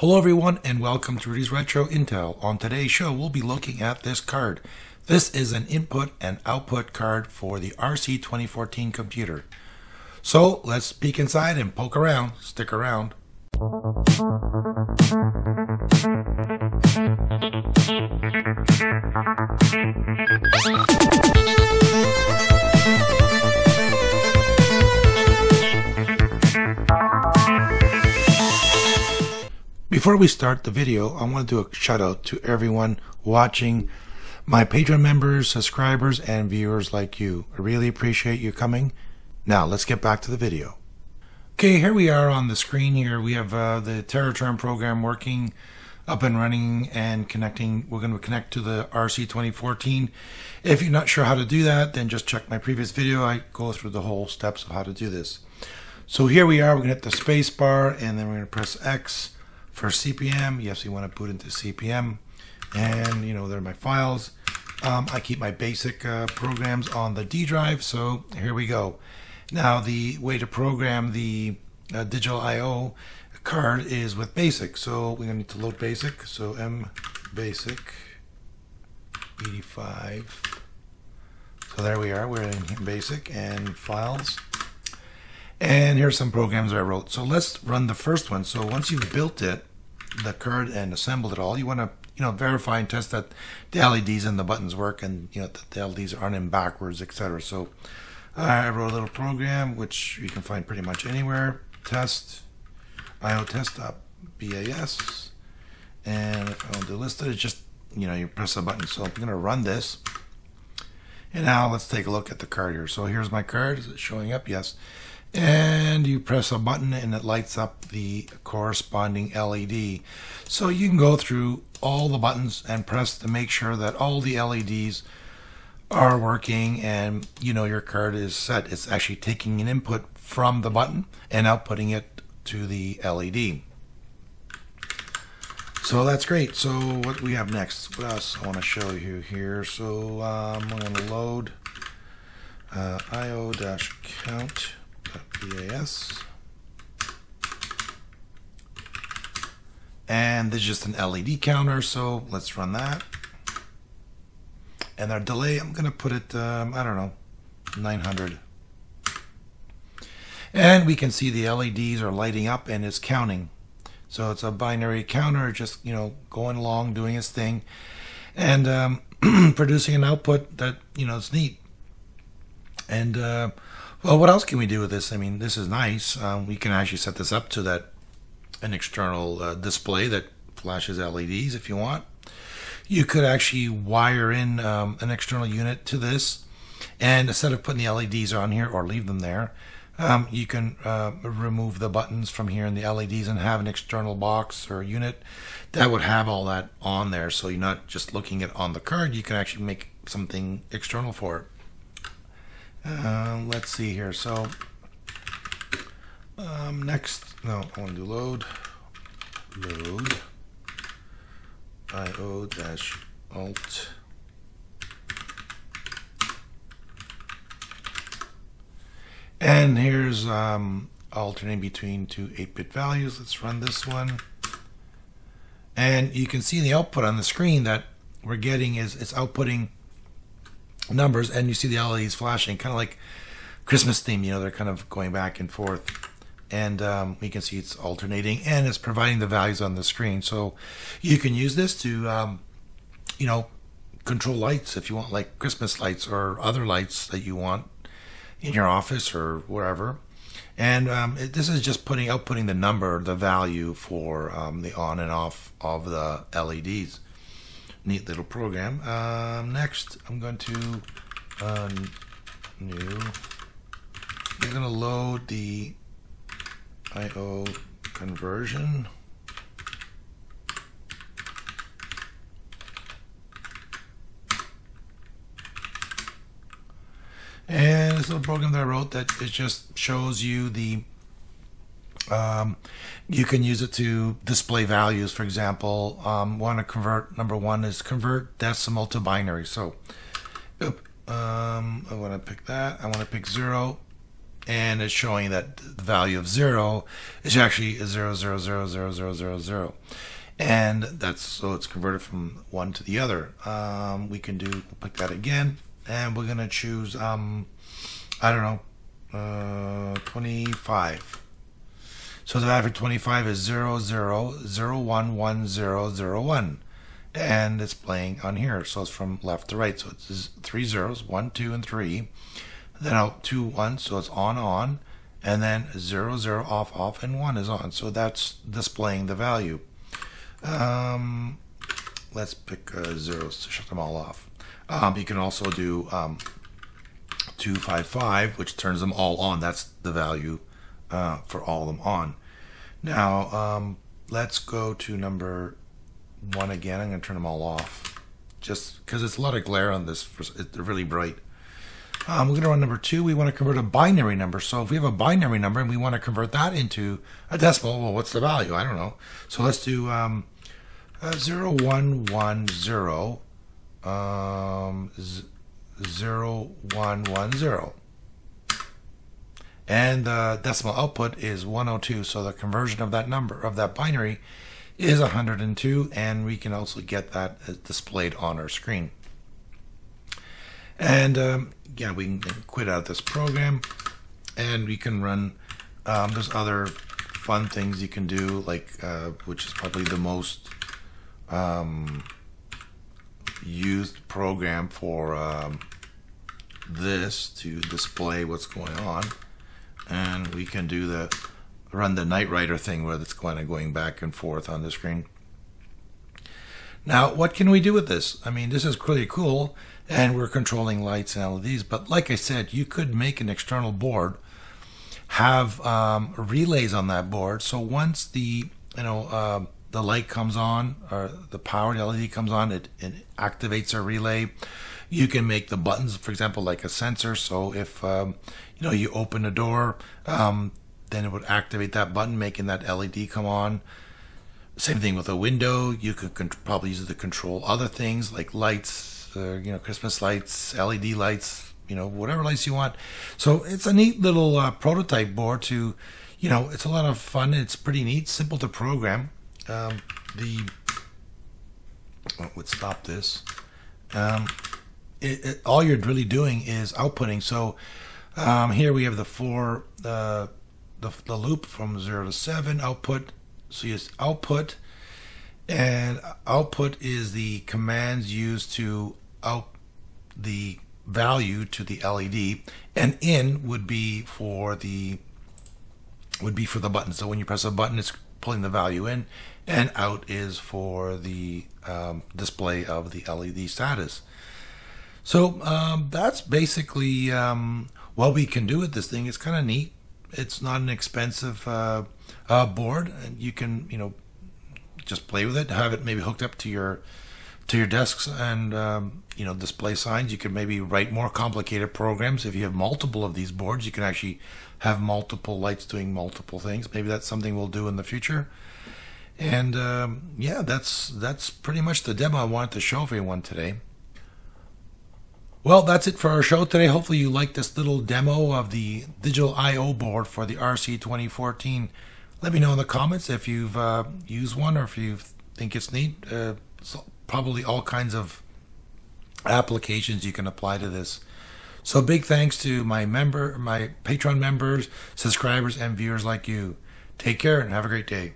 Hello everyone and welcome to Rudy's Retro Intel. On today's show we'll be looking at this card. This is an input and output card for the RC 2014 computer. So let's peek inside and poke around. Stick around. Before we start the video, I want to do a shout out to everyone watching, my Patreon members, subscribers, and viewers like you. I really appreciate you coming. Now, let's get back to the video. Okay, here we are on the screen here. We have uh, the Tera Term program working up and running and connecting. We're going to connect to the RC 2014. If you're not sure how to do that, then just check my previous video. I go through the whole steps of how to do this. So here we are. We're going to hit the space bar and then we're going to press X for CP/M. Yes, you want to boot into CP/M. And, you know, there are my files. Um, I keep my basic uh, programs on the D drive. So here we go. Now, the way to program the uh, digital I.O. card is with basic. So we're going to need to load basic. So M basic 85. So there we are. We're in basic and files. And here's some programs I wrote. So let's run the first one. So once you've built it, the card and assembled it all, you want to you know verify and test that the LEDs and the buttons work and you know that the LEDs aren't in backwards, etc. So I wrote a little program which you can find pretty much anywhere. Test IO test BAS, and if I want to list it, it's just you know you press a button. So I'm going to run this. And now let's take a look at the card here. So here's my card. Is it showing up? Yes and you press a button and it lights up the corresponding LED. So you can go through all the buttons and press to make sure that all the LEDs are working and you know your card is set. It's actually taking an input from the button and outputting it to the LED. So that's great. So what we have next? What else I want to show you here? So um, I'm going to load uh, IO-count BAS. And this is just an LED counter, so let's run that. And our delay, I'm going to put it, um, I don't know, 900. And we can see the LEDs are lighting up and it's counting. So it's a binary counter, just, you know, going along, doing its thing, and um, producing an output that, you know, is neat. And uh, well, what else can we do with this? I mean, this is nice. Um, we can actually set this up to that an external uh, display that flashes LEDs if you want. You could actually wire in um, an external unit to this, and instead of putting the LEDs on here or leave them there, um, you can uh, remove the buttons from here and the LEDs and have an external box or unit that would have all that on there. So you're not just looking at on the card, you can actually make something external for it. Um, let's see here. So um, next, no, I want to do load, load, IO dash alt. And here's um, alternating between two 8-bit values. Let's run this one. And you can see the output on the screen that we're getting is it's outputting numbers, and you see the LEDs flashing, kind of like Christmas theme. You know, they're kind of going back and forth, and um, we can see it's alternating, and it's providing the values on the screen. So you can use this to, um, you know, control lights if you want, like Christmas lights or other lights that you want in your office or wherever. And um, it, this is just putting outputting the number, the value for um, the on and off of the LEDs neat little program. Um, next, I'm going to uh, new. I'm going to load the I/O conversion. And this little program that I wrote that it just shows you the um, you can use it to display values. For example, um, want to convert, number one is convert decimal to binary. So um, I want to pick that. I want to pick zero and it's showing that the value of zero is actually zero zero zero zero zero zero zero, and that's so it's converted from one to the other. Um, we can do pick that again, and we're gonna choose um, I don't know, uh, twenty five. So the value for 25 is 0, 0, 0, 1, 1, 0, 0, 1. And it's playing on here. So it's from left to right. So it's three zeros, 1, 2, and 3. Then out 2, 1. So it's on, on. And then 0, 0, off, off, and 1 is on. So that's displaying the value. Um, let's pick uh, zeros to shut them all off. Um, you can also do um, 255, which turns them all on. That's the value uh, for all of them on. Now, um, let's go to number one again. I'm going to turn them all off just because it's a lot of glare on this. For, they're really bright. Um, we're going to run number two. We want to convert a binary number. So if we have a binary number and we want to convert that into a decimal, well, what's the value? I don't know. So let's do um, uh, 0110 um, 0110 and the decimal output is 102 so the conversion of that number of that binary is 102 and we can also get that uh, displayed on our screen. And um, yeah we can quit out this program and we can run um, there's other fun things you can do like uh, which is probably the most um, used program for um, this to display what's going on and we can do the run the Knight Rider thing where it's kind of going back and forth on the screen. Now, what can we do with this? I mean, this is pretty cool, and we're controlling lights and LEDs. But like I said, you could make an external board, have um, relays on that board. So once the you know uh, the light comes on or the power the LED comes on, it, it activates a relay. You can make the buttons, for example, like a sensor. So if um, you know you open a door, um, then it would activate that button, making that LED come on. Same thing with a window. You could con- probably use it to control other things like lights, uh, you know, Christmas lights, LED lights, you know, whatever lights you want. So it's a neat little uh, prototype board to, you know, it's a lot of fun. It's pretty neat, simple to program. Um, the oh, would stop this. Um, it, it, all you're really doing is outputting. So um, here we have the four, uh, the, the loop from zero to seven output. So yes, output, and output is the commands used to out the value to the LED, and in would be for the would be for the button. So when you press a button, it's pulling the value in, and out is for the um, display of the LED status. So um, that's basically um, what we can do with this thing. It's kind of neat. It's not an expensive uh, uh, board, and you can you know just play with it. Have it maybe hooked up to your to your desks and um, you know display signs. You can maybe write more complicated programs. If you have multiple of these boards, you can actually have multiple lights doing multiple things. Maybe that's something we'll do in the future. And um, yeah, that's that's pretty much the demo I wanted to show everyone today. Well, that's it for our show today. Hopefully, you liked this little demo of the digital I/O board for the RC 2014. Let me know in the comments if you've uh, used one or if you think it's neat. Uh, so probably all kinds of applications you can apply to this. So big thanks to my member, my Patreon members, subscribers, and viewers like you. Take care and have a great day.